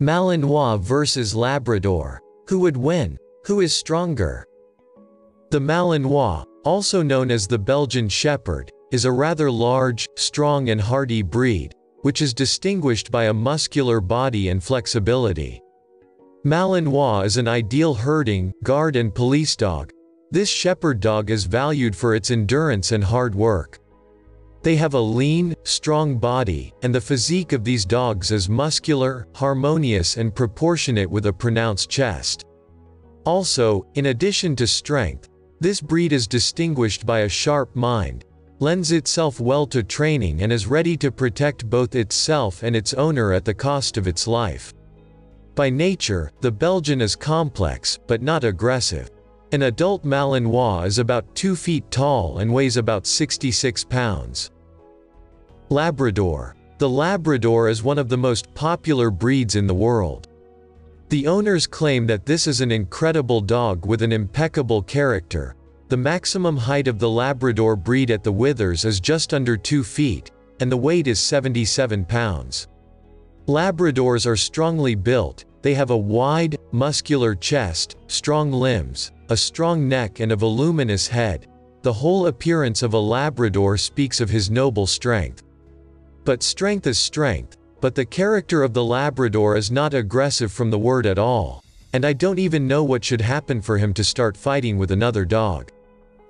Malinois versus Labrador. Who would win? Who is stronger? The Malinois, also known as the Belgian Shepherd, is a rather large, strong and hardy breed, which is distinguished by a muscular body and flexibility. Malinois is an ideal herding, guard and police dog. This shepherd dog is valued for its endurance and hard work. They have a lean, strong body, and the physique of these dogs is muscular, harmonious and proportionate with a pronounced chest. Also, in addition to strength, this breed is distinguished by a sharp mind, lends itself well to training and is ready to protect both itself and its owner at the cost of its life. By nature, the Belgian is complex, but not aggressive. An adult Malinois is about 2 feet tall and weighs about 66 pounds. Labrador. The Labrador is one of the most popular breeds in the world. The owners claim that this is an incredible dog with an impeccable character. The maximum height of the Labrador breed at the Withers is just under 2 feet, and the weight is 77 pounds. Labradors are strongly built, they have a wide, muscular chest, strong limbs, a strong neck and a voluminous head. The whole appearance of a Labrador speaks of his noble strength. But strength is strength, but the character of the Labrador is not aggressive from the word at all, and I don't even know what should happen for him to start fighting with another dog.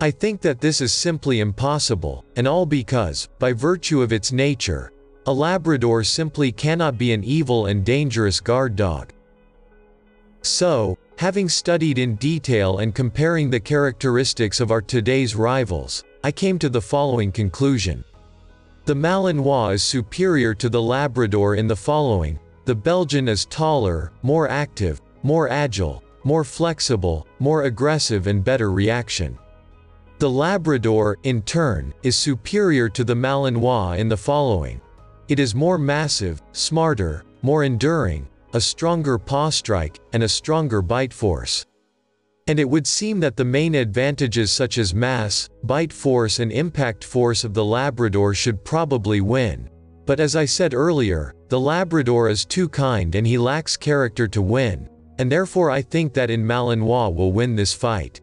I think that this is simply impossible, and all because, by virtue of its nature, a Labrador simply cannot be an evil and dangerous guard dog. So, having studied in detail and comparing the characteristics of our today's rivals, I came to the following conclusion. The Malinois is superior to the Labrador in the following, the Belgian is taller, more active, more agile, more flexible, more aggressive and better reaction. The Labrador, in turn, is superior to the Malinois in the following. It is more massive, smarter, more enduring, a stronger paw strike, and a stronger bite force. And it would seem that the main advantages such as mass, bite force and impact force of the Labrador should probably win. But as I said earlier, the Labrador is too kind and he lacks character to win, and therefore I think that in Malinois will win this fight.